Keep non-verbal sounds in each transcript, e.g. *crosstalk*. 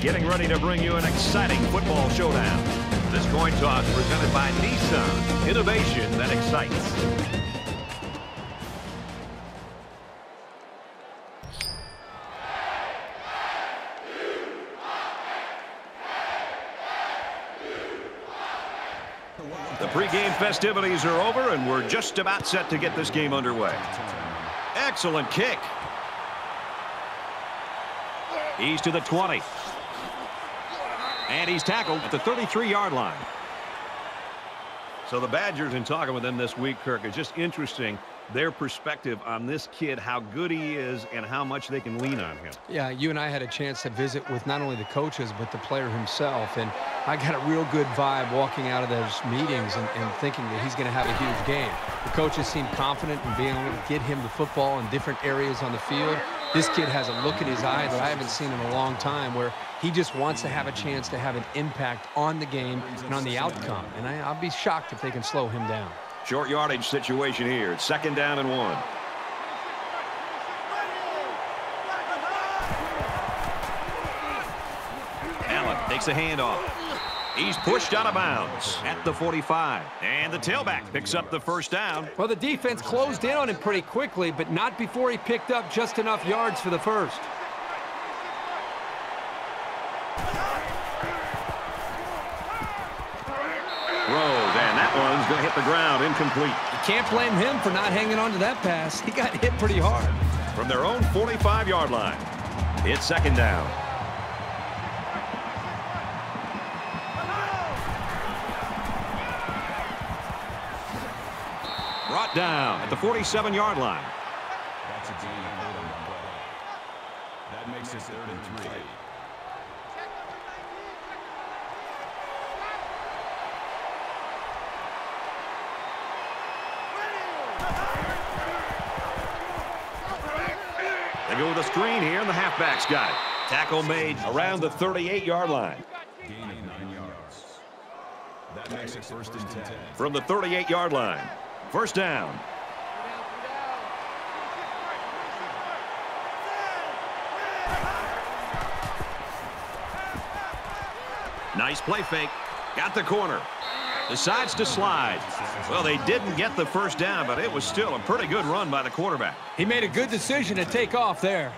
getting ready to bring you an exciting football showdown. This coin toss presented by Nissan. Innovation that excites. The pregame festivities are over, and we're just about set to get this game underway. Excellent kick. He's to the 20. And he's tackled at the 33-yard line. So the Badgers, in talking with them this week, Kirk, is just interesting their perspective on this kid, how good he is, and how much they can lean on him. Yeah, you and I had a chance to visit with not only the coaches, but the player himself. And I got a real good vibe walking out of those meetings and, and thinking that he's going to have a huge game. The coaches seem confident in being able to get him the football in different areas on the field. This kid has a look in his eye that I haven't seen in a long time where he just wants to have a chance to have an impact on the game and on the outcome. And I, I'll be shocked if they can slow him down. Short yardage situation here. It's second down and one. Allen takes a handoff. He's pushed out of bounds at the 45. And the tailback picks up the first down. Well, the defense closed in on him pretty quickly, but not before he picked up just enough yards for the first. Throws, and that one's going to hit the ground, incomplete. You can't blame him for not hanging on to that pass. He got hit pretty hard. From their own 45-yard line, it's second down. Brought down at the 47-yard line. That's a D. That makes it third and three. They go with a screen here, and the halfback's got it. Tackle made around the 38-yard line. Gain of nine yards. That makes it first and ten. From the 38-yard line. First down. Nice play fake. Got the corner. Decides to slide. Well, they didn't get the first down, but it was still a pretty good run by the quarterback. He made a good decision to take off there.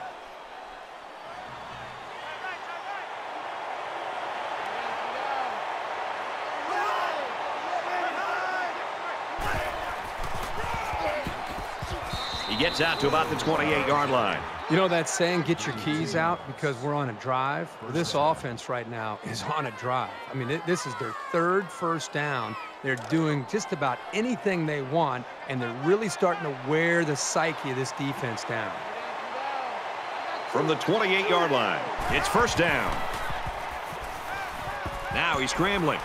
Gets out to about the 28-yard line. You know that saying, get your keys out because we're on a drive? This offense right now is on a drive. I mean, this is their third first down. They're doing just about anything they want, and they're really starting to wear the psyche of this defense down. From the 28-yard line, it's first down. Now he's scrambling.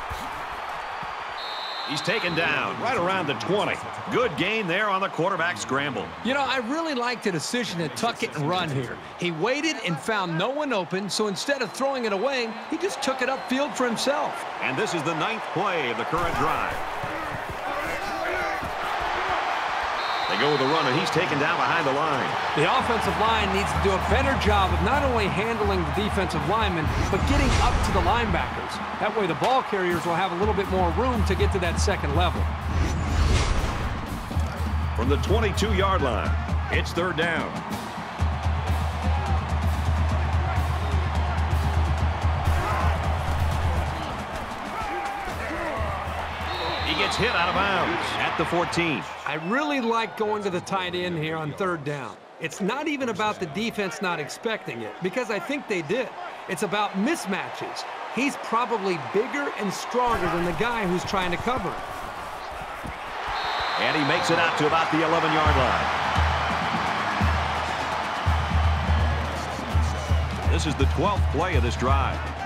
He's taken down right around the 20. Good gain there on the quarterback scramble. You know, I really like the decision to tuck it and run here. He waited and found no one open, so instead of throwing it away, he just took it upfield for himself. And this is the ninth play of the current drive. They go with the run, and he's taken down behind the line. The offensive line needs to do a better job of not only handling the defensive linemen, but getting up to the linebackers. That way the ball carriers will have a little bit more room to get to that second level. From the 22-yard line, it's third down. Hit out of bounds at the 14. I really like going to the tight end here on third down. It's not even about the defense not expecting it, because I think they did. It's about mismatches. He's probably bigger and stronger than the guy who's trying to cover him. And he makes it out to about the 11-yard line. This is the 12th play of this drive.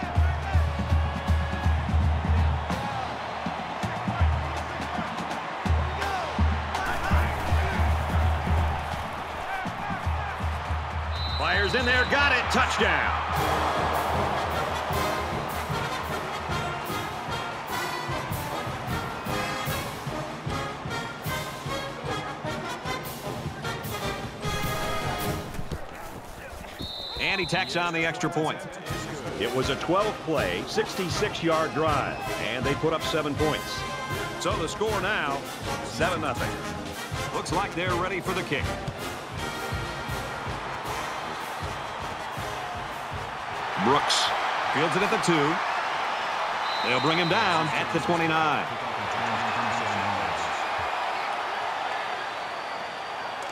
In there, got it, touchdown. And he tacks on the extra point. It was a 12-play, 66-yard drive, and they put up seven points. So the score now, 7-0. Looks like they're ready for the kick. Brooks fields it at the two. They'll bring him down at the 29.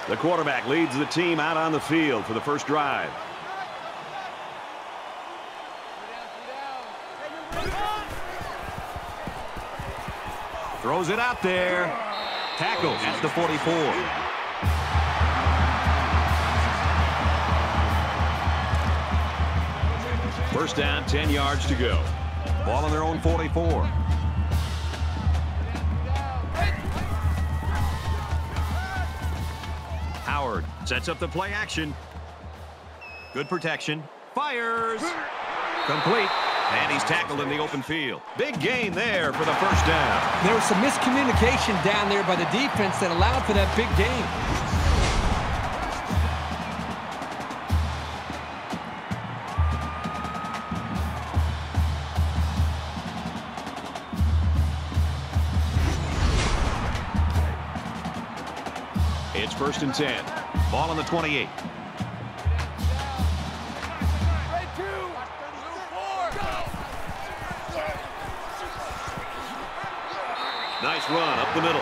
The quarterback leads the team out on the field for the first drive. Throws it out there. Tackle at the 44. First down, 10 yards to go. Ball on their own 44. Howard sets up the play action. Good protection. Fires. Complete. And he's tackled in the open field. Big gain there for the first down. There was some miscommunication down there by the defense that allowed for that big gain. And 10. Ball on the 28. Nice run up the middle.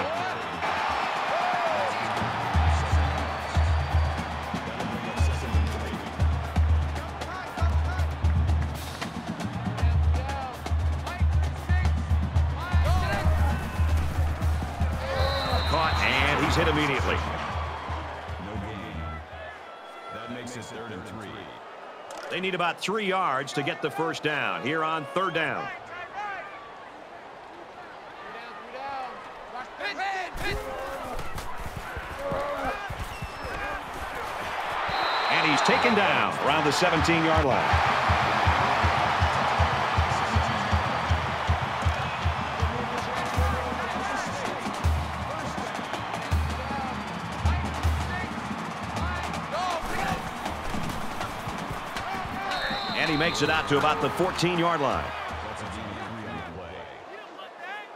Caught, and he's hit immediately. They need about three yards to get the first down here on third down. And he's taken down around the 17-yard line. Makes it out to about the 14-yard line.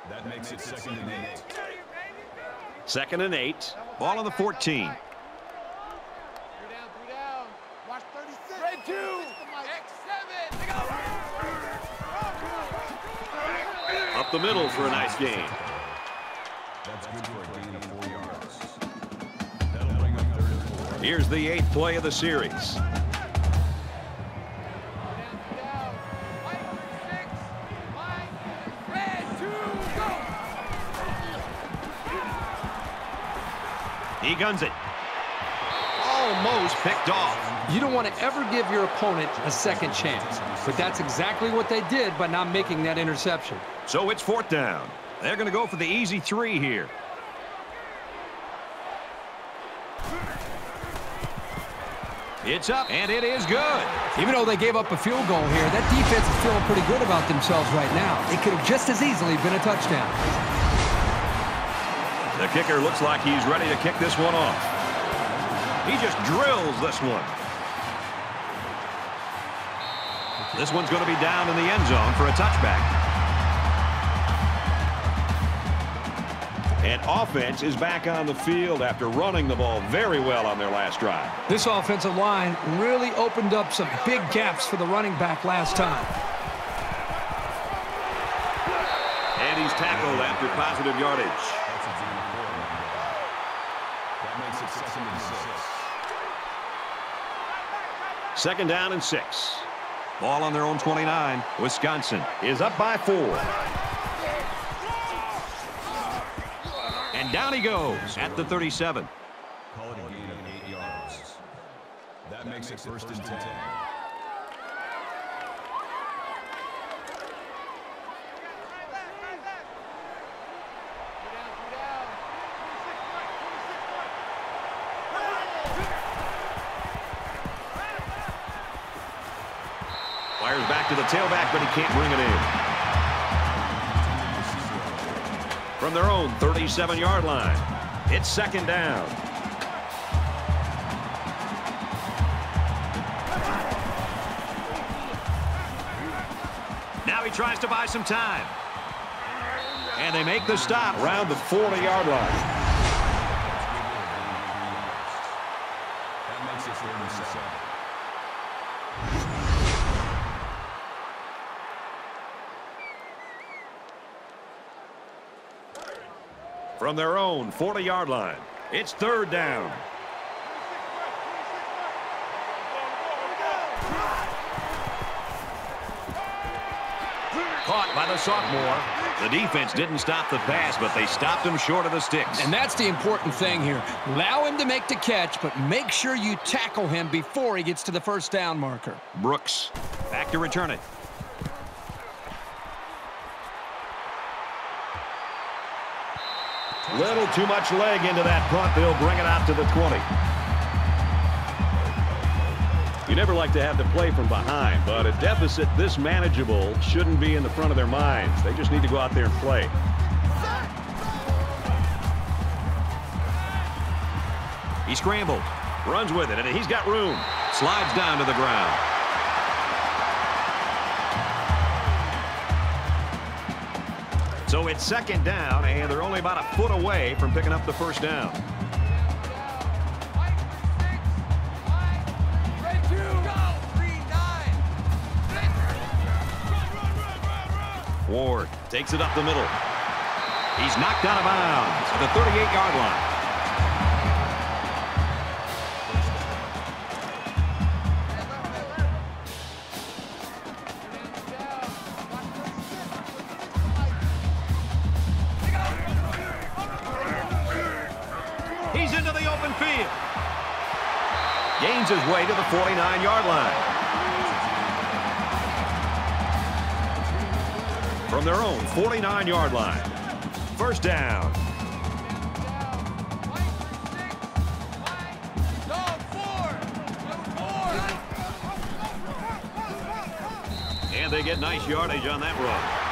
That makes it second and eight. Second and eight. Ball on the 14. Up the middle for a nice game. Here's the eighth play of the series. He guns it. Almost picked off. You don't want to ever give your opponent a second chance. But that's exactly what they did by not making that interception. So it's fourth down. They're going to go for the easy three here. It's up, and it is good. Even though they gave up a field goal here, that defense is feeling pretty good about themselves right now. It could have just as easily been a touchdown. The kicker looks like he's ready to kick this one off. He just drills this one. This one's going to be down in the end zone for a touchback. And offense is back on the field after running the ball very well on their last drive. This offensive line really opened up some big gaps for the running back last time. And he's tackled after positive yardage. Second down and six. Ball on their own 29. Wisconsin is up by four. And down he goes at the 37. Call it a gain of eight yards. That makes it first and 10. To the tailback, but he can't bring it in. From their own 37-yard line, it's second down. Now he tries to buy some time. And they make the stop. Around the 40-yard line. That makes it 37. From their own 40-yard line, it's third down. Caught by the sophomore. The defense didn't stop the pass, but they stopped him short of the sticks. And that's the important thing here. Allow him to make the catch, but make sure you tackle him before he gets to the first down marker. Brooks back to return it. Little too much leg into that punt. They'll bring it out to the 20. You never like to have to play from behind, but a deficit this manageable shouldn't be in the front of their minds. They just need to go out there and play. He scrambled, runs with it, and he's got room. Slides down to the ground. So it's second down, and they're only about a foot away from picking up the first down. Ward takes it up the middle. He's knocked out of bounds at the 38-yard line. Field. Gains his way to the 49-yard line. From their own 49-yard line. First down. And they get nice yardage on that run.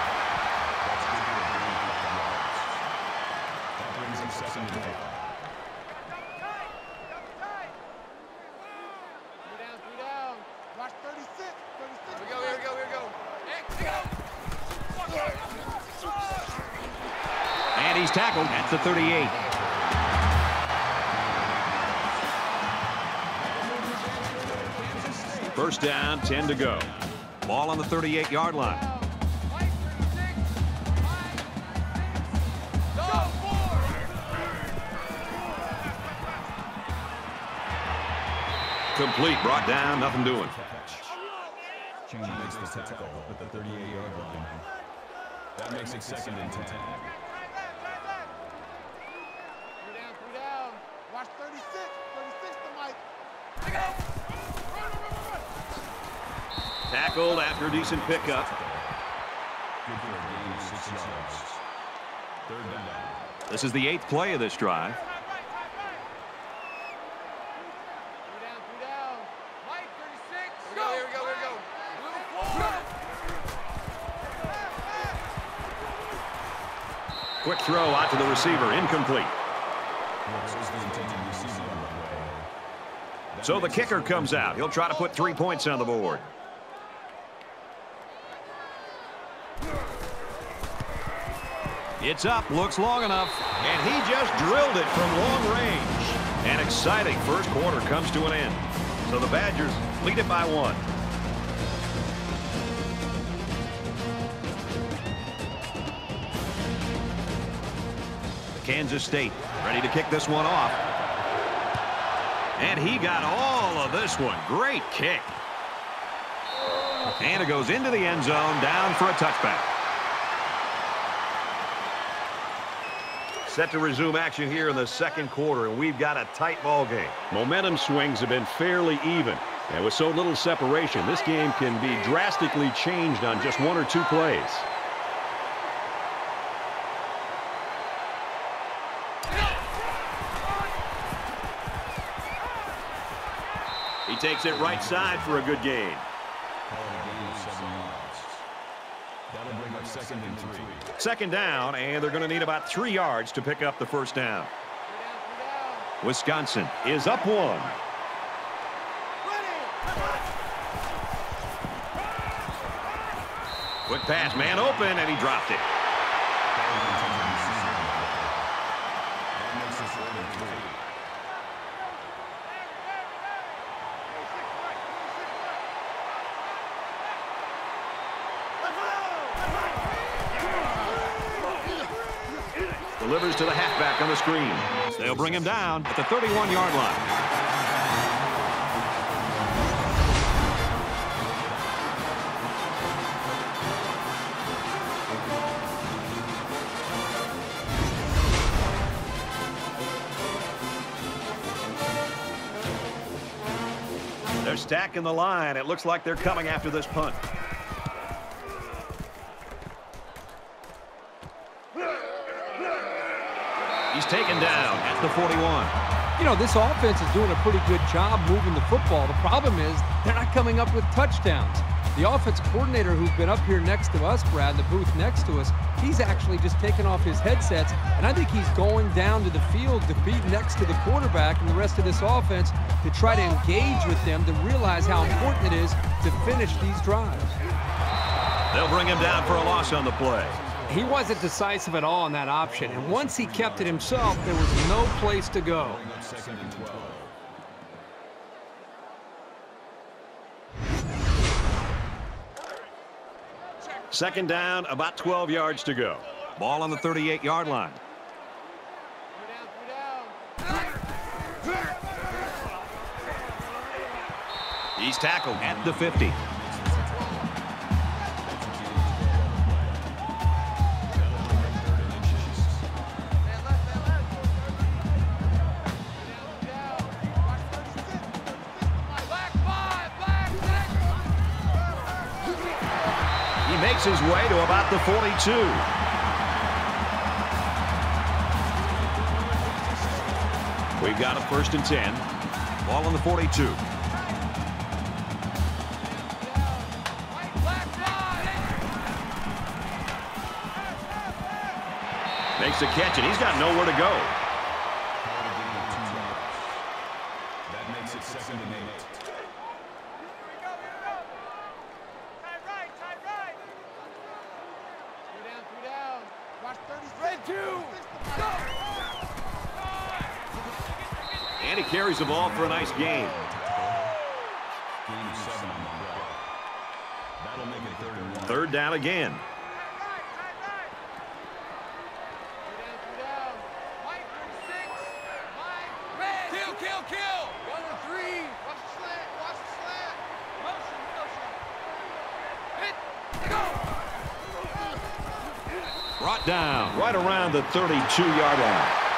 to go. Ball on the 38-yard line. Complete, brought down, nothing doing. Change makes the tackle at the 38-yard line. That makes it second and 10. Tackled after a decent pickup. Good for a gain of six yards. Third down. This is the eighth play of this drive. Three down, three down. Mike, 36. Here we go, here we go, here we go. Move forward. Quick throw out to the receiver, incomplete. This is the intended receiver on the way. That So the kicker comes out. He'll try to put three points on the board. It's up, looks long enough, and he just drilled it from long range. An exciting first quarter comes to an end. So the Badgers lead it by one. Kansas State ready to kick this one off. And he got all of this one. Great kick. And it goes into the end zone, down for a touchback. Set to resume action here in the second quarter, and we've got a tight ball game. Momentum swings have been fairly even. And with so little separation, this game can be drastically changed on just one or two plays. He takes it right side for a good gain. Call it a gain of seven yards. That'll bring up second and three. Second down, and they're going to need about three yards to pick up the first down. Wisconsin is up one. Quick pass, man open, and he dropped it. That makes it third and three. Delivers to the halfback on the screen. They'll bring him down at the 31-yard line. They're stacking the line. It looks like they're coming after this punt. He's taken down at the 41. You know, this offense is doing a pretty good job moving the football. The problem is they're not coming up with touchdowns. The offense coordinator who's been up here next to us, Brad, in the booth next to us, he's actually just taken off his headsets, and I think he's going down to the field to be next to the quarterback and the rest of this offense to try to engage with them to realize how important it is to finish these drives. They'll bring him down for a loss on the play. He wasn't decisive at all on that option, and once he kept it himself, there was no place to go. Second and 12. Second down, about 12 yards to go. Ball on the 38-yard line. He's tackled at the 50. About the 42. We've got a first and 10. Ball on the 42. Black five. Makes the catch, and he's got nowhere to go. Called a gain of two yards. That makes it second and eight. Here we go, here we go. Tight right, tight right. Three down, three down. Watch 30. Red two. Go. And he carries the ball for a nice gain. Gain of seven on the play. That'll make it third and one. Third down again. Tight right, tight right. Three down, three down. Mike 36. Mike. Red. Kill, kill, kill. One and three. Watch the slant, watch the slant. Motion, motion. Hit. Go. Brought down right around the 32-yard line.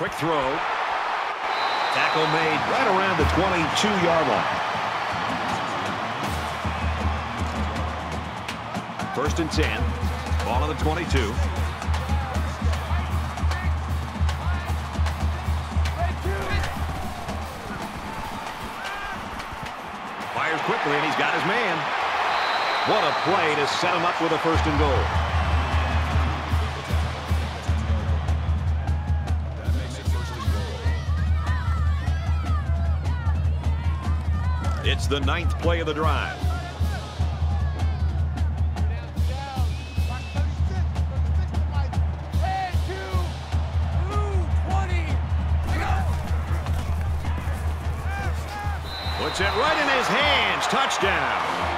Quick throw. Tackle made right around the 22-yard line. First and 10. Ball on the 22. Fires quickly, and he's got his man. What a play to set him up with a first and goal. The ninth play of the drive. Puts it right in his hands. Touchdown.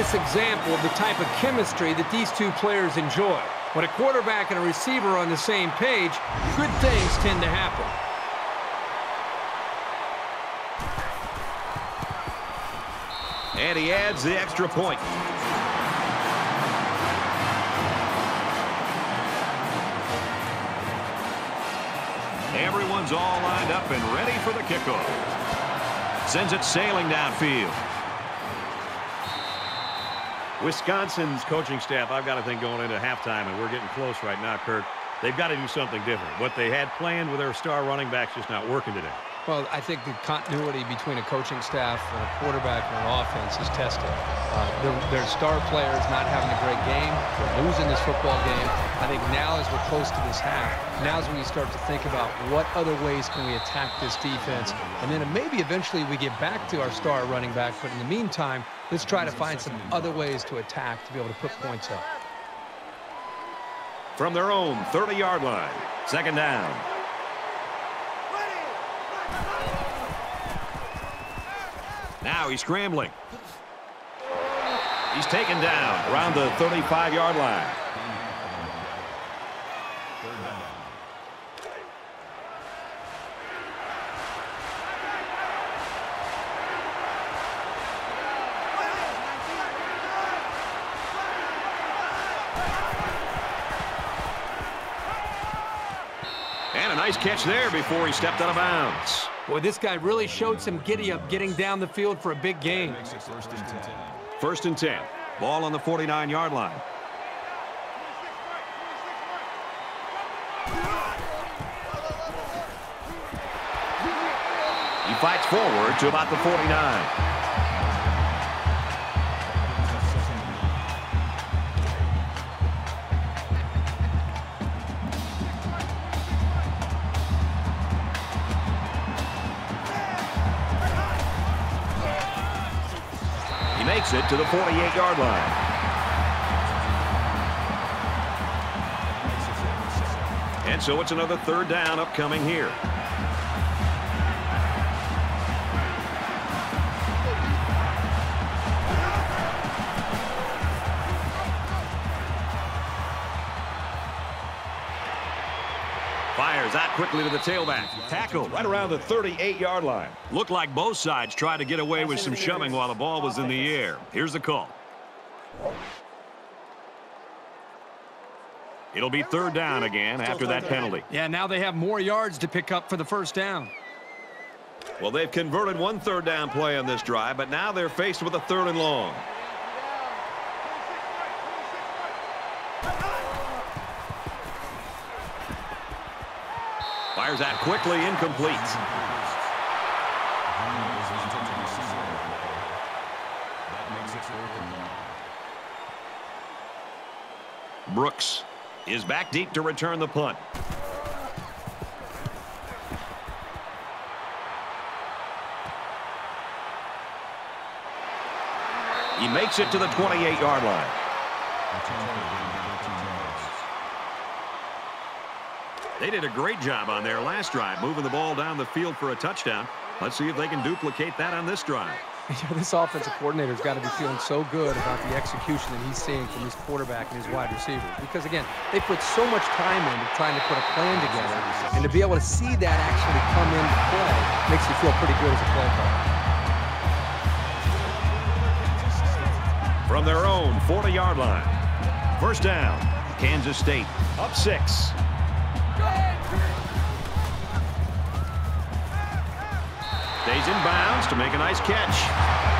Example of the type of chemistry that these two players enjoy. When a quarterback and a receiver are on the same page, good things tend to happen. And he adds the extra point. Everyone's all lined up and ready for the kickoff. Sends it sailing downfield. Wisconsin's coaching staff, I've got to think going into halftime, and we're getting close right now, Kirk. they've got to do something different. What they had planned with their star running backs just not working today. Well, I think the continuity between a coaching staff and a quarterback and an offense is tested. Uh, their, star players not having a great game, they're losing this football game. I think now as we're close to this half, now is when you start to think about what other ways can we attack this defense. And then maybe eventually we get back to our star running back. But in the meantime, let's try to find some other ways to attack to be able to put points up. From their own 30-yard line, second down. Now he's scrambling. He's taken down around the 35-yard line. And a nice catch there before he stepped out of bounds. Boy, this guy really showed some giddy-up getting down the field for a big game. First and 10. First and 10. Ball on the 49-yard line. He fights forward to about the 49. He makes it to the 48-yard line. And so it's another third down upcoming here. Quickly to the tailback. Tackle right around the 38-yard line. Looked like both sides tried to get away with some shoving while the ball was in the air. Here's the call. It'll be third down again after that penalty. Yeah, now they have more yards to pick up for the first down. Well, they've converted one third down play on this drive, but now they're faced with a third and long. Fires out quickly, incomplete. That. Brooks is back deep to return the punt. He makes it to the 28-yard line. They did a great job on their last drive, moving the ball down the field for a touchdown. Let's see if they can duplicate that on this drive. *laughs* Know, this offensive coordinator's got to be feeling so good about the execution that he's seeing from his quarterback and his wide receivers. Because, again, they put so much time into trying to put a plan together. And to be able to see that actually come into play makes you feel pretty good as a play caller. From their own 40-yard line. First down, Kansas State. Up six. Stays in bounds to make a nice catch.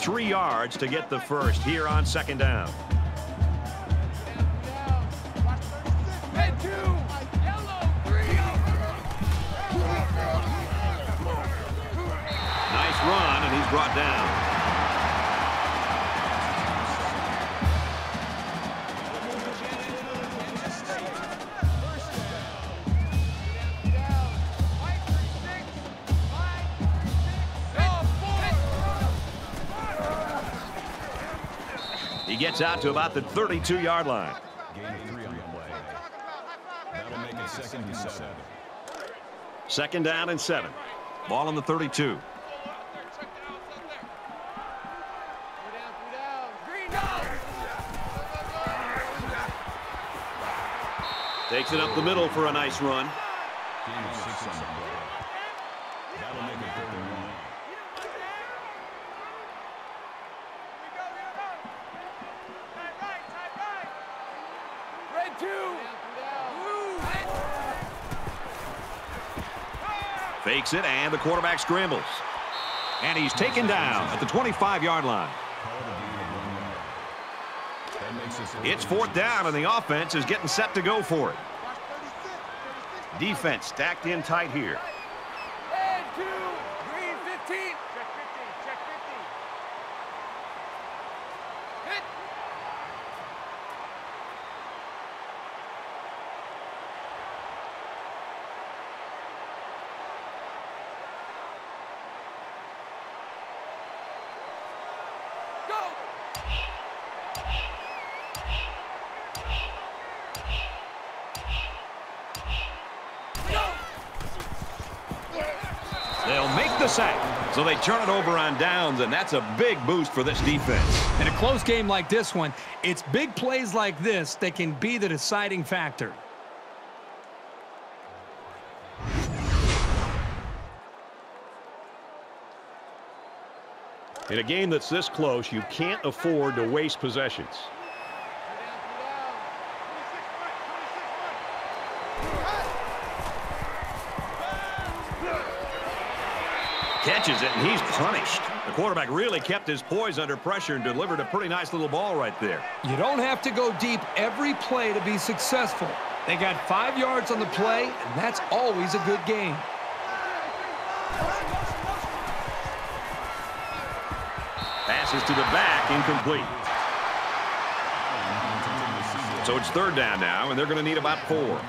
Three yards to get the first here on second down. Nice run, and he's brought down. Gets out to about the 32-yard line. Gain three on the play. That'll make it second and seven. Second down and seven. Ball on the 32. Takes it up the middle for a nice run. Gain of six on the play. That'll make it third and Fakes it, and the quarterback scrambles. And he's taken down at the 25-yard line. It's fourth down, and the offense is getting set to go for it. Defense stacked in tight here. So they turn it over on downs, and that's a big boost for this defense. In a close game like this one, it's big plays like this that can be the deciding factor. In a game that's this close, you can't afford to waste possessions. Catches it, and he's punished. The quarterback really kept his poise under pressure and delivered a pretty nice little ball right there. You don't have to go deep every play to be successful. They got five yards on the play, and that's always a good game. Passes to the back, incomplete. So it's third down now, and they're going to need about four.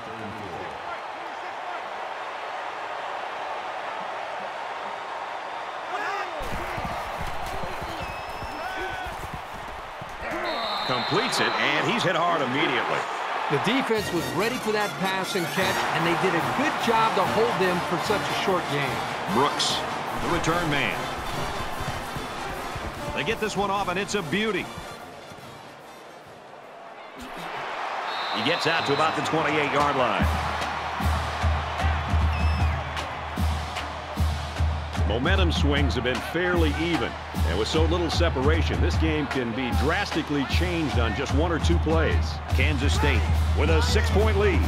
Completes it, and he's hit hard immediately. The defense was ready for that pass and catch, and they did a good job to hold them for such a short game. Brooks, the return man. They get this one off, and it's a beauty. He gets out to about the 28-yard line. Momentum swings have been fairly even. And with so little separation, this game can be drastically changed on just one or two plays. Kansas State with a six-point lead.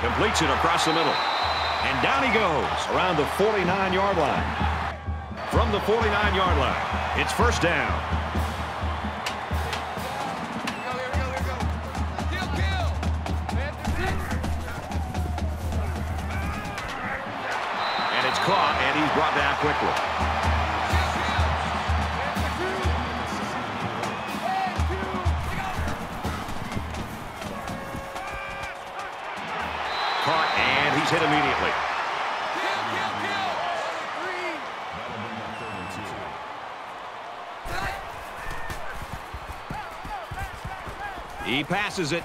Completes it across the middle. And down he goes around the 49-yard line. From the 49-yard line, it's first down. Quickly. Caught, and he's hit immediately. He passes it.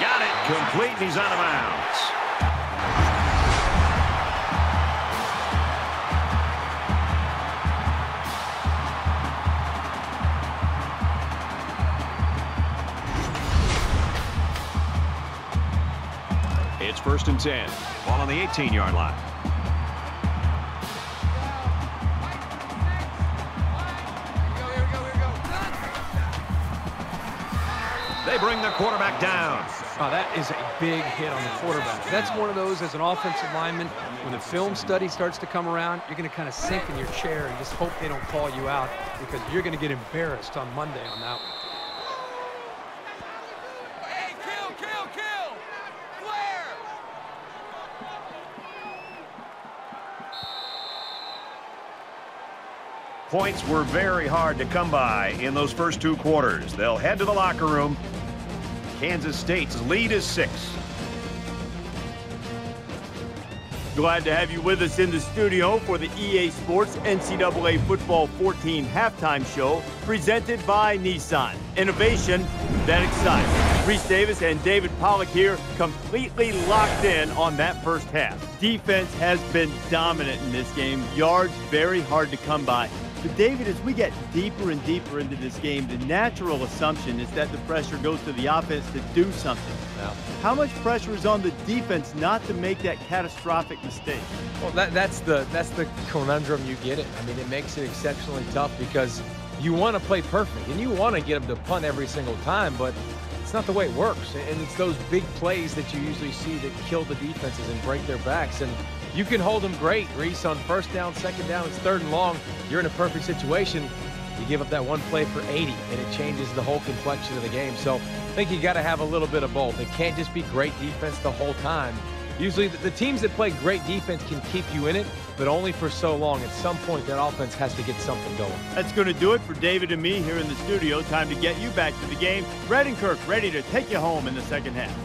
Got it. Complete, and he's out of bounds. First and 10. Ball on the 18-yard line. They bring the quarterback down. Oh, that is a big hit on the quarterback. That's one of those as an offensive lineman, when the film study starts to come around, you're going to kind of sink in your chair and just hope they don't call you out because you're going to get embarrassed on Monday on that one. Hey, kill, kill, kill. Flare. Points were very hard to come by in those first two quarters. They'll head to the locker room. Kansas State's lead is six. Glad to have you with us in the studio for the EA Sports NCAA Football 14 halftime show presented by Nissan. Innovation that excites. Reese Davis and David Pollack here, completely locked in on that first half. Defense has been dominant in this game. Yards very hard to come by. But David, as we get deeper and deeper into this game, the natural assumption is that the pressure goes to the offense to do something. Now, how much pressure is on the defense not to make that catastrophic mistake? Well, that, that's the that's the conundrum you get it. I mean, it makes it exceptionally tough because you want to play perfect and you want to get them to punt every single time, but it's not the way it works. And it's those big plays that you usually see that kill the defenses and break their backs. And you can hold them great, Rece, on first down, second down, it's third and long. You're in a perfect situation. You give up that one play for 80, and it changes the whole complexion of the game. So I think you got to have a little bit of both. It can't just be great defense the whole time. Usually the, teams that play great defense can keep you in it, but only for so long. At some point, that offense has to get something going. That's going to do it for David and me here in the studio. Time to get you back to the game. Brad and Kirk ready to take you home in the second half.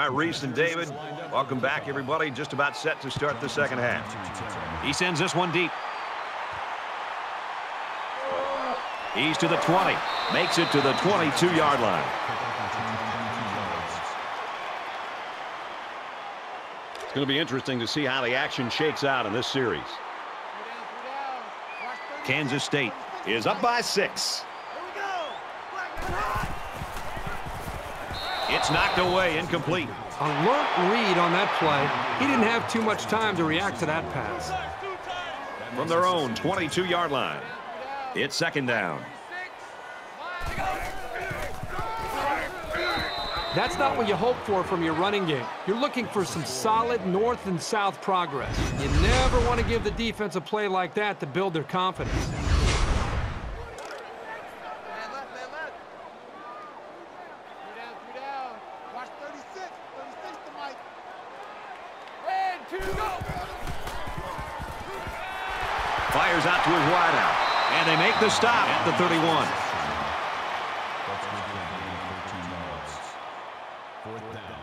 Right, Rece and David, welcome back, everybody. Just about set to start the second half. He sends this one deep. He's to the 20. Makes it to the 22-yard line. It's going to be interesting to see how the action shakes out in this series. Kansas State is up by six. It's knocked away, incomplete. Alert read on that play. He didn't have too much time to react to that pass. From their own 22-yard line, it's second down. That's not what you hope for from your running game. You're looking for some solid north and south progress. You never want to give the defense a play like that to build their confidence. Fires out to his wideout. And they make the stop at the 31. That's good for a gain of 13 yards. Fourth down.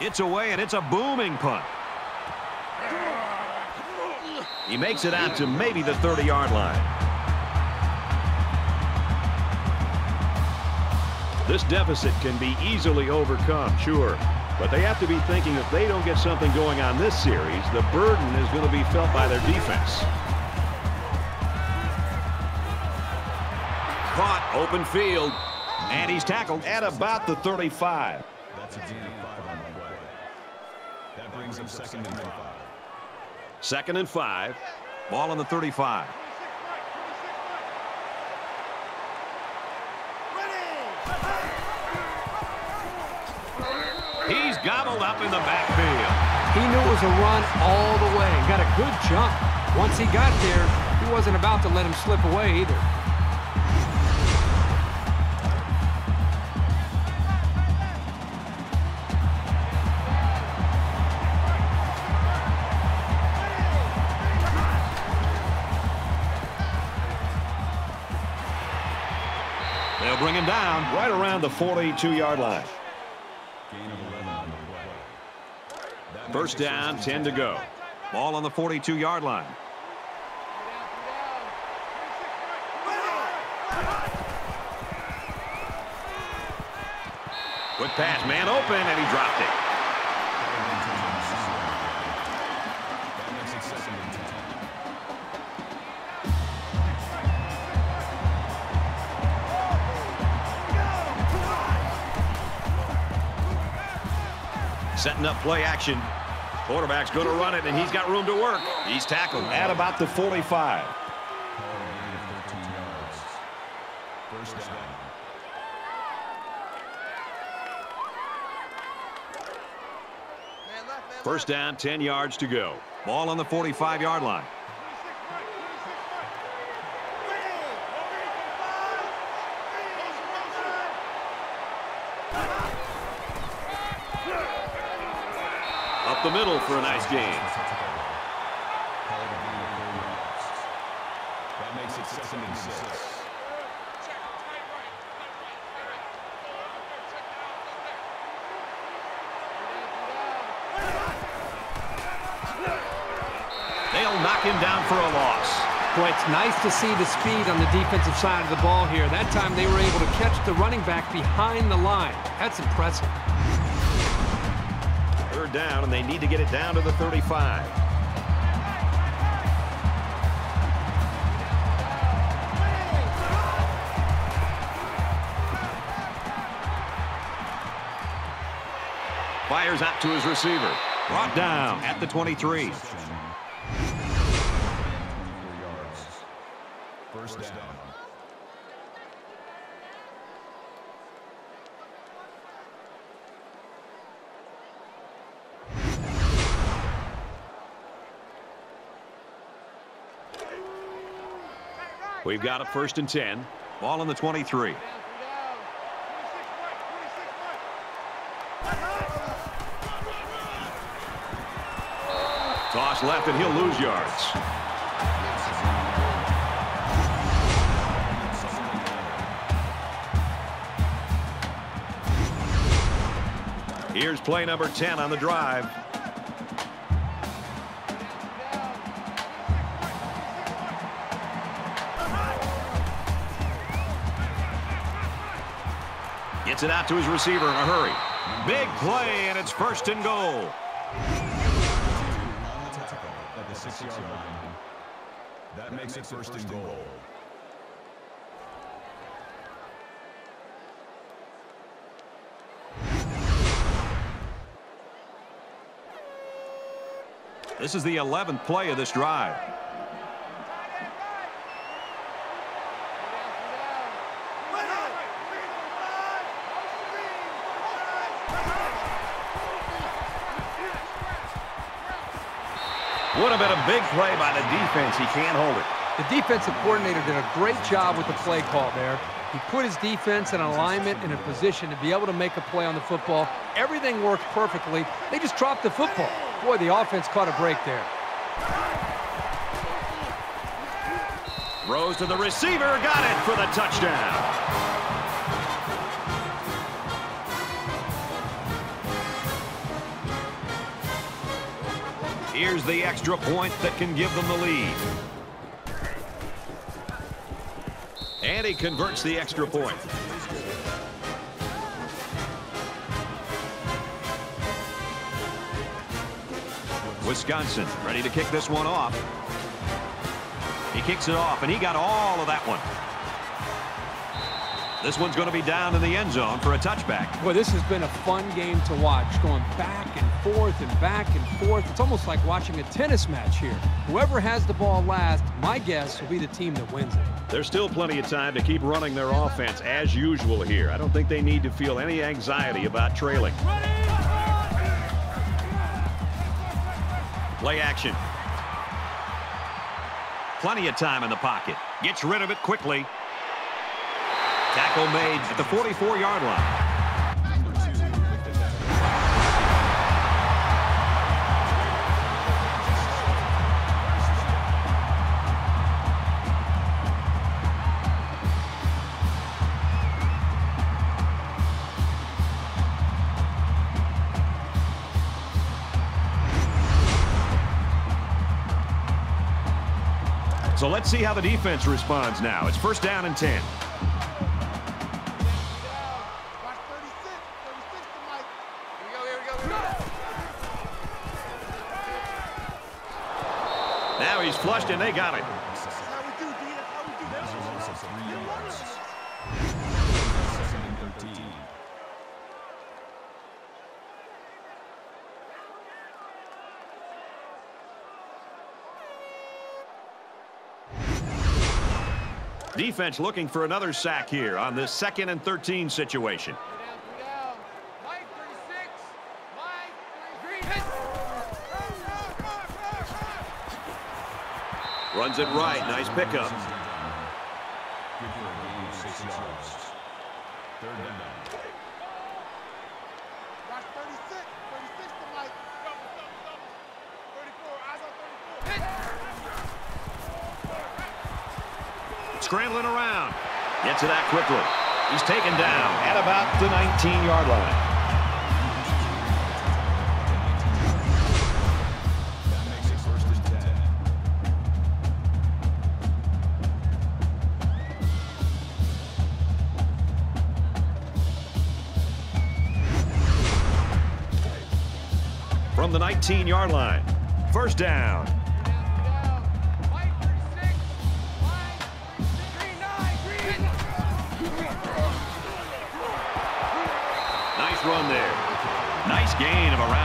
It's away, and it's a booming punt. He makes it out to maybe the 30-yard line. This deficit can be easily overcome, sure. But they have to be thinking if they don't get something going on this series, the burden is going to be felt by their defense. Caught, open field. And he's tackled at about the 35. That's a gain five on the play. That brings up second and five. Second and five. Ball on the 35. He's up in the backfield. He knew it was a run all the way and got a good jump. Once he got there, he wasn't about to let him slip away either. They'll bring him down right around the 42-yard line. Gain of 11 on the play. That makes First down, 10 to go. Ball on the 42-yard line. Quick pass, man open, and he dropped it. That makes it second and 10. Setting up play action. Quarterback's going to run it, and he's got room to work. He's tackled at about the 45. Call a gain of 13 yards. First down. First down, 10 yards to go. Ball on the 45-yard line. Up the middle for a nice gain. Call a gain of four yards. That makes it second and six. They'll knock him down for a loss. Boy, it's nice to see the speed on the defensive side of the ball here. That time they were able to catch the running back behind the line. That's impressive. Down, and they need to get it down to the 35. Fires out to his receiver. Brought down at the 23. First down. We've got a first and 10. Ball on the 23. Toss left, and he'll lose yards. Here's play number 10 on the drive. Gets it out to his receiver in a hurry. Big play, and it's first and goal. At the six-yard line. That makes it first and goal. This is the 11th play of this drive. Would have been a big play by the defense. He can't hold it. The defensive coordinator did a great job with the play call there. He put his defense in alignment in a position to be able to make a play on the football. Everything worked perfectly. They just dropped the football. Boy, the offense caught a break there. Rose to the receiver. Got it for the touchdown. Here's the extra point that can give them the lead. And he converts the extra point. Wisconsin ready to kick this one off. He kicks it off, and he got all of that one. This one's going to be down in the end zone for a touchback. Boy, this has been a fun game to watch, going back forth and back and forth. It's almost like watching a tennis match here. Whoever has the ball last, my guess will be the team that wins it. There's still plenty of time to keep running their offense as usual here. I don't think they need to feel any anxiety about trailing. Play action. Plenty of time in the pocket. Gets rid of it quickly. Tackle made at the 44-yard line. So let's see how the defense responds now. It's first down and 10. Watch 36. 36 to Mike. Here we go, here we go, here we go. Now he's flushed and they got it. Defense looking for another sack here on this second and 13 situation. Three down, three down. Mike, 36. Mike, three, green, hit. Runs it right. Nice pickup. to that quickly. He's taken down at about the 19-yard line. From the 19-yard line, first down.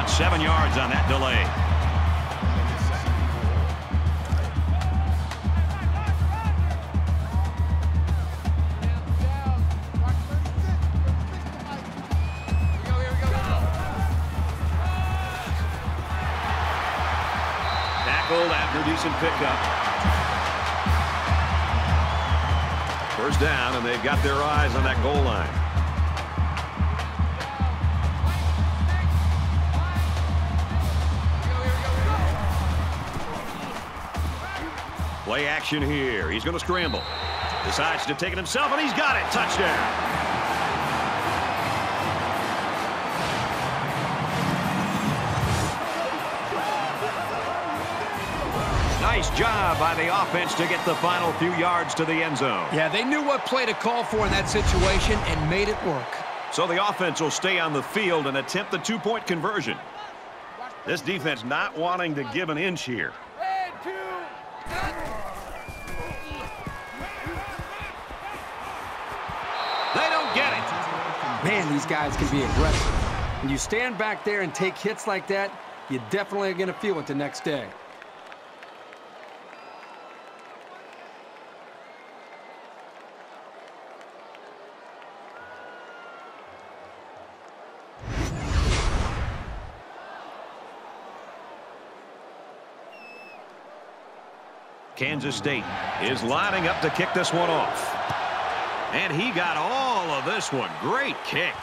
Seven yards on that delay. Tackled after decent pickup. First down, and they've got their eyes on that goal line. Play action here. He's going to scramble. Decides to take it himself, and he's got it. Touchdown. Nice job by the offense to get the final few yards to the end zone. Yeah, they knew what play to call for in that situation and made it work. So the offense will stay on the field and attempt the two-point conversion. This defense not wanting to give an inch here. These guys can be aggressive. When you stand back there and take hits like that, you definitely are going to feel it the next day. Kansas State is lining up to kick this one off. And he got all of this one. Great kick.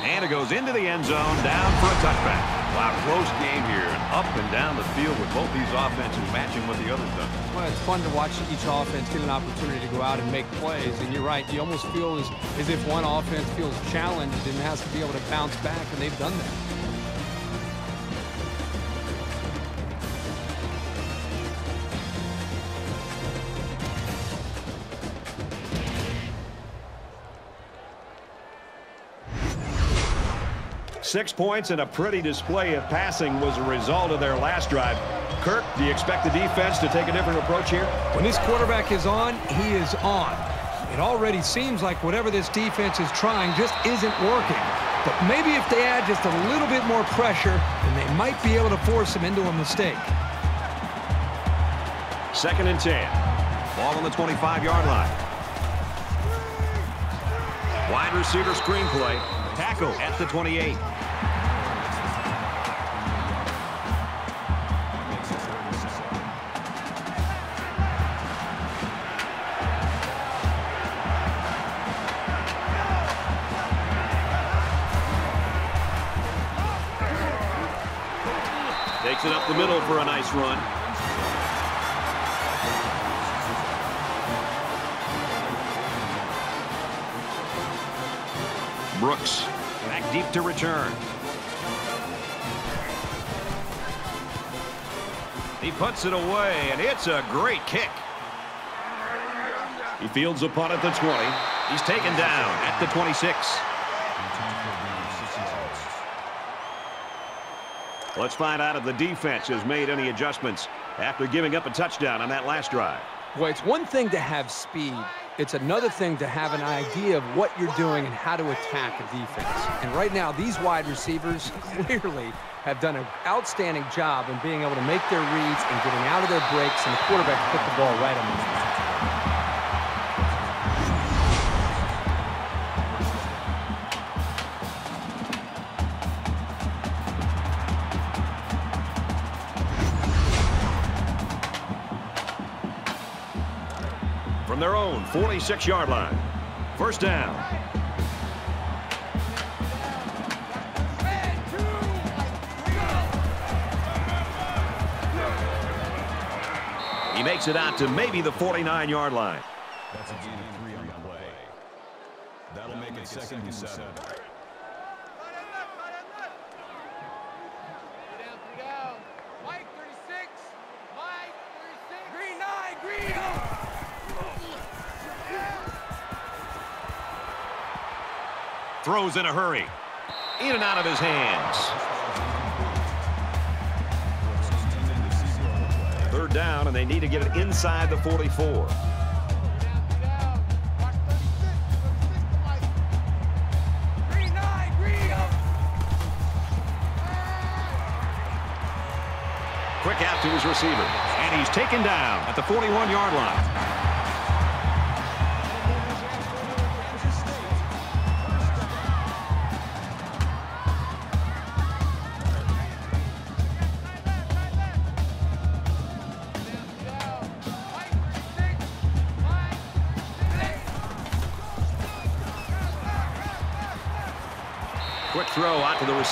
And it goes into the end zone, down for a touchback. Wow, close game here, and up and down the field with both these offenses matching what the others done. Well, it's fun to watch each offense get an opportunity to go out and make plays. And you're right, you almost feel as, as if one offense feels challenged and has to be able to bounce back, and they've done that. Six points and a pretty display of passing was a result of their last drive. Kirk, do you expect the defense to take a different approach here? When this quarterback is on, he is on. It already seems like whatever this defense is trying just isn't working. But maybe if they add just a little bit more pressure, then they might be able to force him into a mistake. Second and 10. Ball on the 25-yard line. Wide receiver screenplay. Tackle at the 28. Run. Brooks back deep to return. He puts it away, and it's a great kick. He fields a punt at the 20. He's taken down at the 26. Let's find out if the defense has made any adjustments after giving up a touchdown on that last drive. Well, it's one thing to have speed. It's another thing to have an idea of what you're doing and how to attack a defense. And right now, these wide receivers *laughs* clearly have done an outstanding job in being able to make their reads and getting out of their breaks, and the quarterback put the ball right on them. 46-yard line. First down. He makes it out to maybe the 49-yard line. That's a gain of three on the play. That'll make it second and seven. Throws in a hurry. In and out of his hands. Third down, and they need to get it inside the 44. Quick out to his receiver. And he's taken down at the 41-yard line.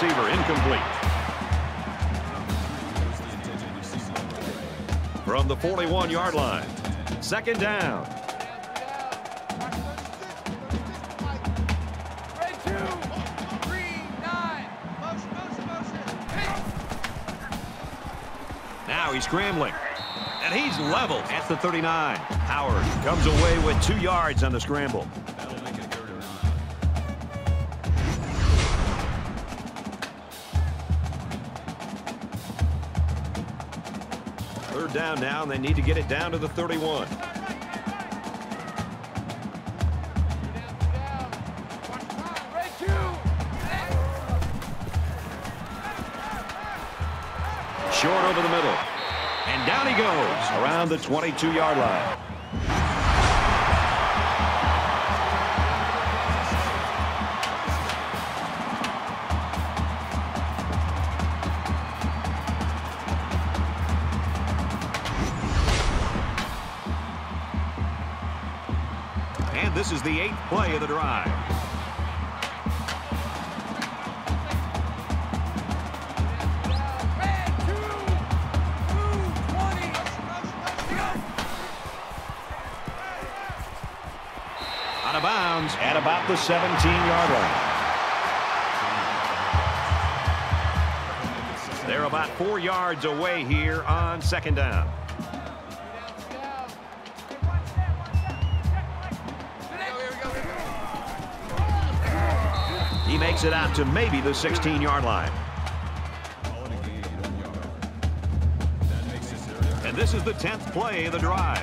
Receiver, incomplete. From the 41-yard line, second down. Now he's scrambling. And he's leveled at the 39. Howard comes away with two yards on the scramble. Down now, and they need to get it down to the 31. Short over the middle. And down he goes around the 22-yard line. The eighth play of the drive. Out of bounds at about the 17-yard line. They're about four yards away here on second down. He makes it out to maybe the 16-yard line. And this is the 10th play of the drive.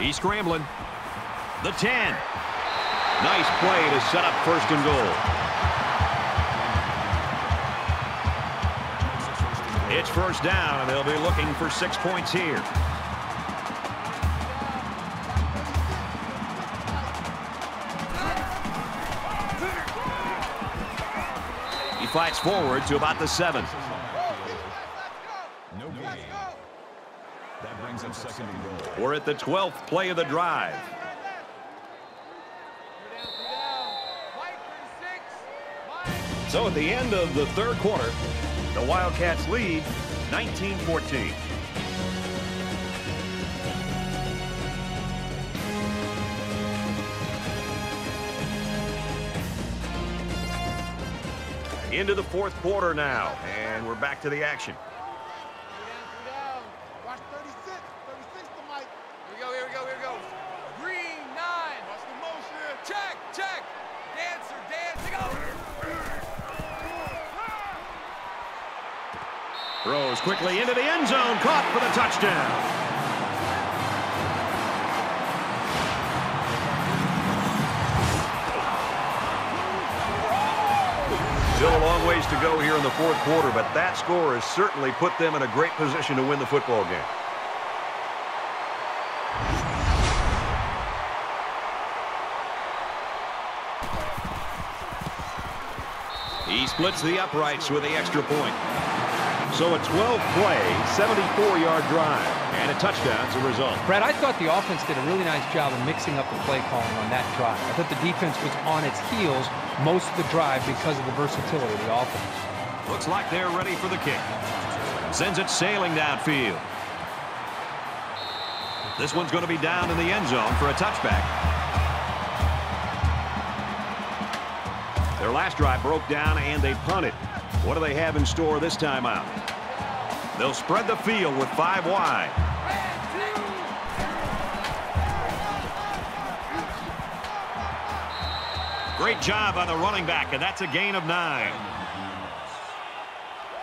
He's scrambling. The 10. Nice play to set up first and goal. It's first down, and they'll be looking for six points here. He fights forward to about the seven. No. That brings up second and goal. We're at the 12th play of the drive. So at the end of the third quarter, the Wildcats lead 19-14. Into the fourth quarter now, and we're back to the action. Throws quickly into the end zone, caught for the touchdown. Still a long ways to go here in the fourth quarter, but that score has certainly put them in a great position to win the football game. He splits the uprights with the extra point. So a 12-play, 74-yard drive, and a touchdown as a result. Brad, I thought the offense did a really nice job of mixing up the play calling on that drive. I thought the defense was on its heels most of the drive because of the versatility of the offense. Looks like they're ready for the kick. Sends it sailing downfield. This one's going to be down in the end zone for a touchback. Their last drive broke down and they punted. What do they have in store this time out? They'll spread the field with five wide. Great job by the running back, and that's a gain of nine.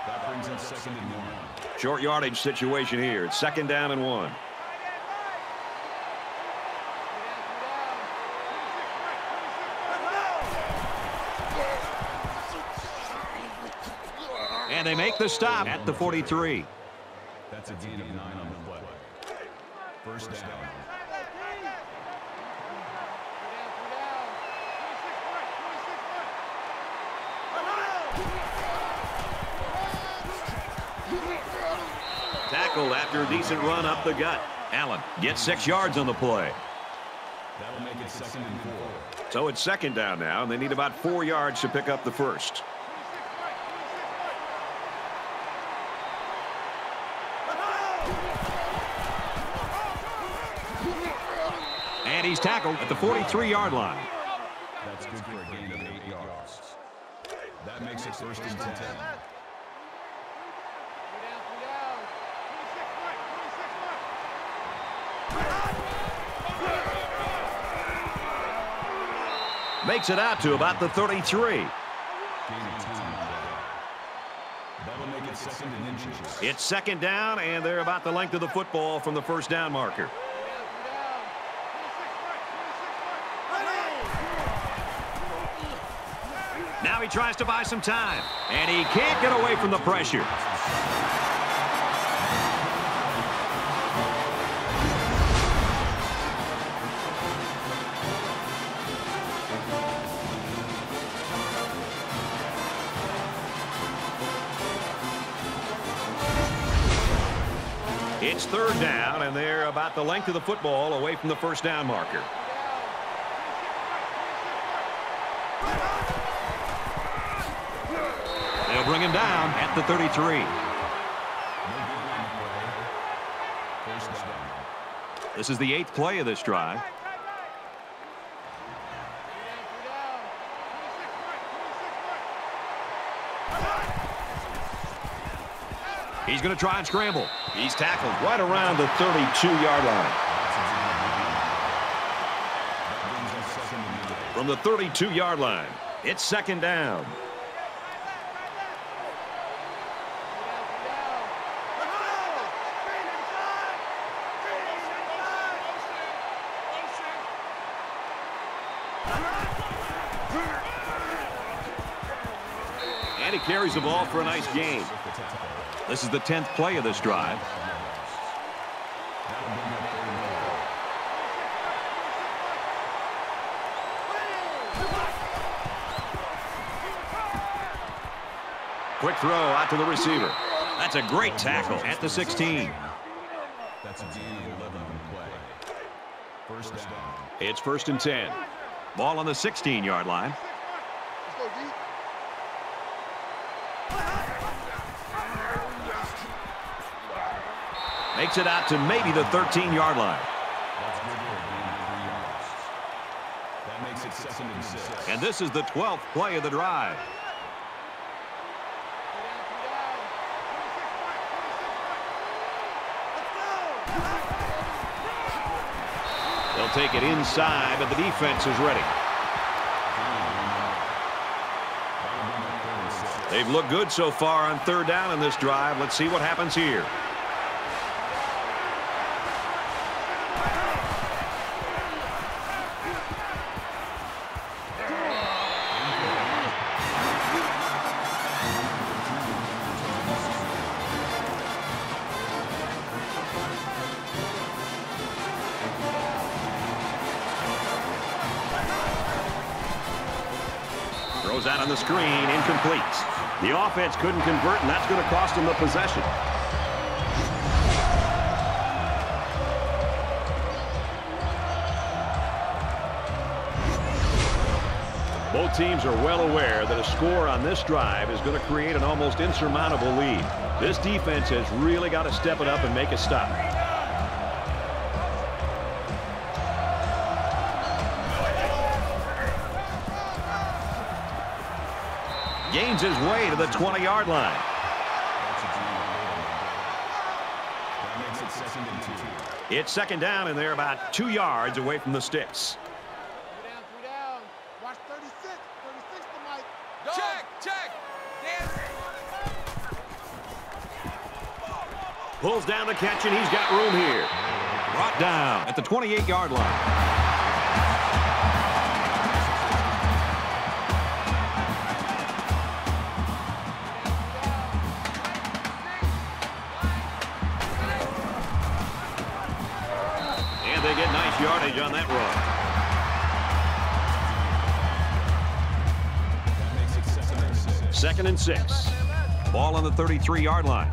That brings up second and one. Short yardage situation here. It's second down and one. And they make the stop at the 43. That's a gain of nine on the play. First down. Tackled after a decent run up the gut. Allen gets six yards on the play. That'll make it second and four. So it's second down now, and they need about four yards to pick up the first. And he's tackled at the 43-yard line. That's good for a gain of eight yards. That makes it first and ten. Makes it out to about the 33. Gain of two on the play. That'll make it second and inches. It's second down, and they're about the length of the football from the first down marker. He tries to buy some time, and he can't get away from the pressure. It's third down, and they're about the length of the football away from the first down marker. They'll bring him down the 33. No good on the play. First down. This is the eighth play of this drive. He's going to try and scramble. He's tackled Right around the 32-yard line. From the 32-yard line, it's second down. And he carries the ball for a nice gain. This is the 10th play of this drive. Quick throw out to the receiver. That's a great tackle at the 16. That's a gain of 11 on the play. First down. It's first and 10. Ball on the 16-yard line. It out to maybe the 13-yard line. And this is the 12th play of the drive. They'll take it inside, but the defense is ready. They've looked good so far on third down in this drive. Let's see what happens here. Offense couldn't convert, and that's going to cost them the possession. Both teams are well aware that a score on this drive is going to create an almost insurmountable lead. This defense has really got to step it up and make a stop. gains his way to the 20-yard line. It's second down, and they're about two yards away from the sticks. Pulls down the catch, and he's got room here. Brought down at the 28-yard line. Second and six. Ball on the 33-yard line.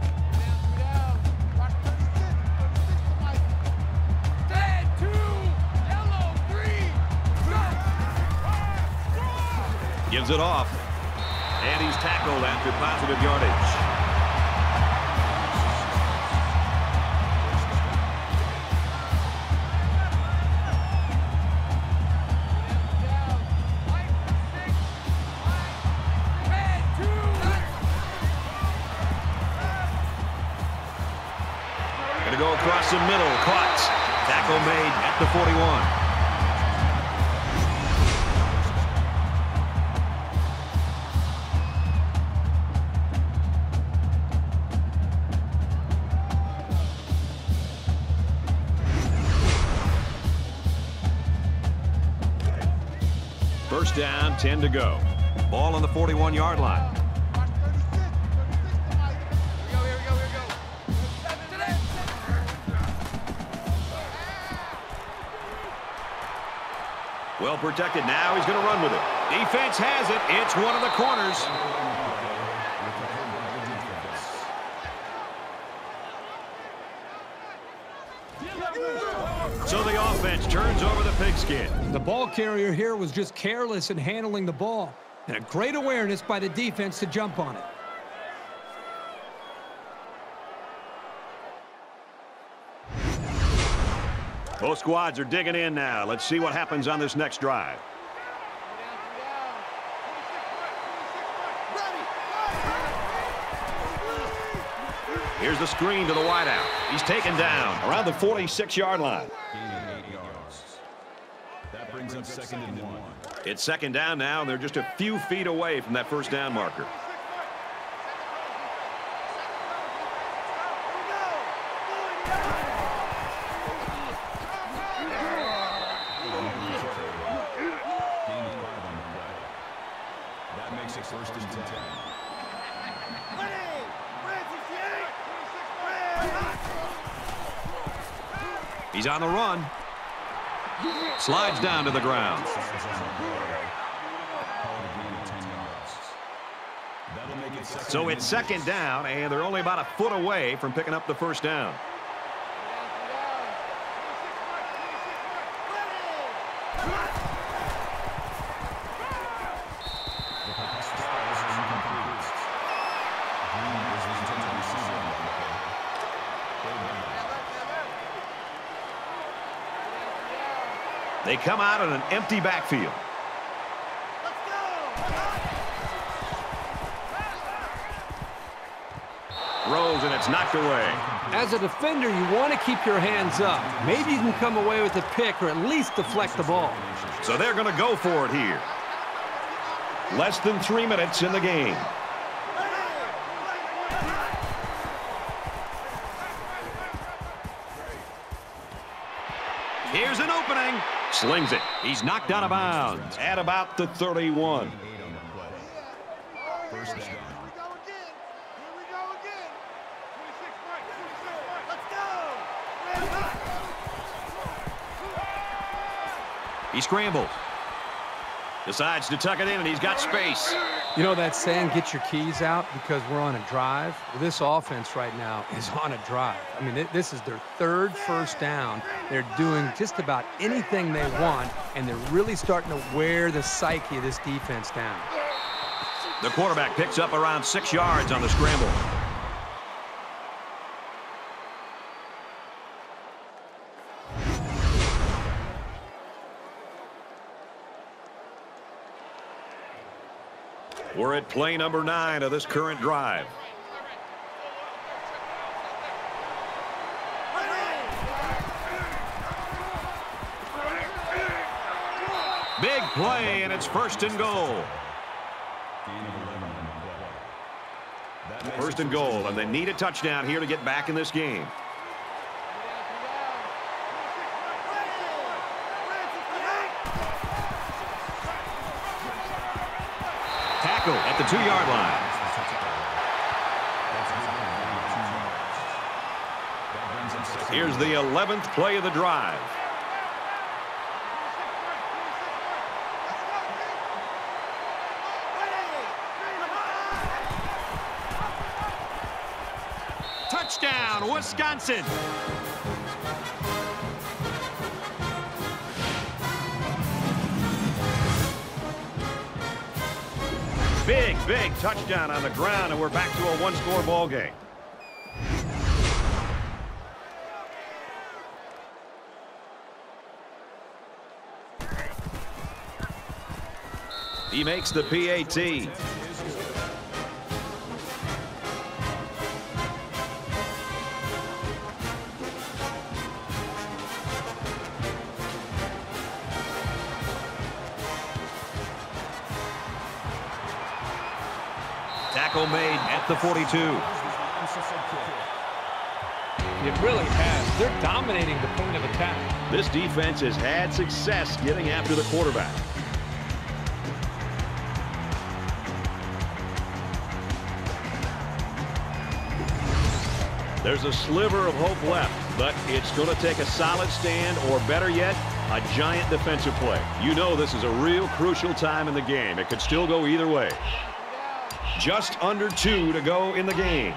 Gives it off. And he's tackled after positive yardage. 10 to go. Ball on the 41-yard line. Well protected now. He's going to run with it. Defense has it. It's one of the corners. So the offense turns over the pigskin. The ball carrier here was just careless in handling the ball. And a great awareness by the defense to jump on it. Both squads are digging in now. Let's see what happens on this next drive. Here's the screen to the wideout. He's taken down around the 46-yard line. Gaining eight yards. That brings up second and one. It's second down now, and they're just a few feet away from that first down marker. Gaining five on the play. That makes it first and ten. He's on the run. Slides down to the ground. Call it a gain of 10 yards. That'll make it second So it's second down, and they're only about a foot away from picking up the first down. Out in an empty backfield. Throws, and it's knocked away. As a defender, you want to keep your hands up. Maybe you can come away with a pick or at least deflect the ball. So they're going to go for it here. Less than three minutes in the game. Here's an opening. Slings it. He's knocked out of bounds at about the 31. Eight on the play. First down. He scrambles. Decides to tuck it in, and he's got space. You know that saying, get your keys out because we're on a drive? This offense right now is *laughs* on a drive. I mean, th- this is their third first down. They're doing just about anything they want, and they're really starting to wear the psyche of this defense down. The quarterback picks up around six yards on the scramble. We're at play number nine of this current drive. Big play, and it's first and goal. Gain of 11 on the play. First and goal, and they need a touchdown here to get back in this game. Tackle at the two-yard line. Here's the 11th play of the drive. Touchdown, Wisconsin. Big, big touchdown on the ground, and we're back to a one-score ball game. He makes the PAT. The 42. It really has. They're dominating the point of attack. This defense has had success getting after the quarterback. There's a sliver of hope left, but it's going to take a solid stand, or better yet, a giant defensive play. You know this is a real crucial time in the game. It could still go either way. Just under two to go in the game.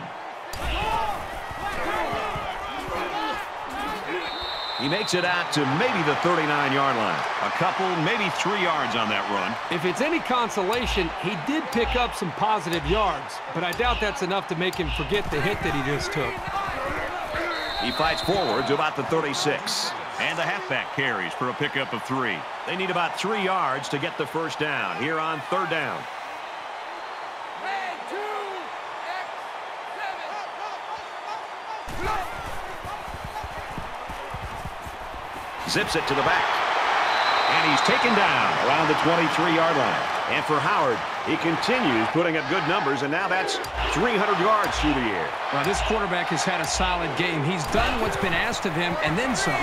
He makes it out to maybe the 39-yard line. A couple, maybe three yards on that run. If it's any consolation, he did pick up some positive yards, but I doubt that's enough to make him forget the hit that he just took. He fights forward to about the 36. And the halfback carries for a pickup of three. They need about three yards to get the first down here on third down. Red two, X seven. Zips it to the back. And he's taken down around the 23-yard line. And for Howard, he continues putting up good numbers, and now that's 300 yards through the air. Well, this quarterback has had a solid game. He's done what's been asked of him and then some.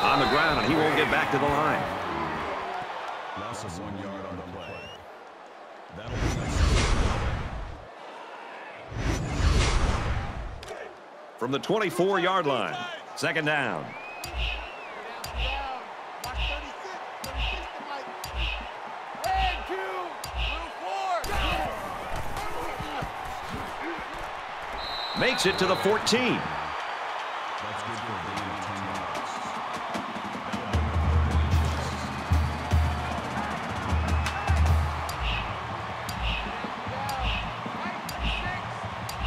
On the ground, and he won't get back to the line. Loss of one yard on the play. That'll be From the 24-yard line, second down. Makes it to the 14. That's good for a gain of 10 yards.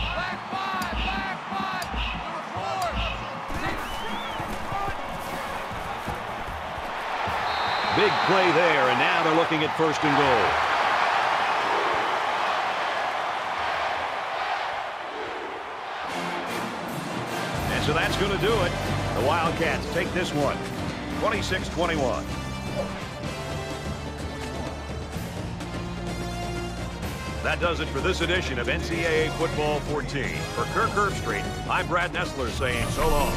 Black five, black five, blue four. Big play there, and now they're looking at first and goal. Wildcats take this one, 26-21. That does it for this edition of NCAA Football 14. For Kirk Herbstreit, I'm Brad Nessler saying so long.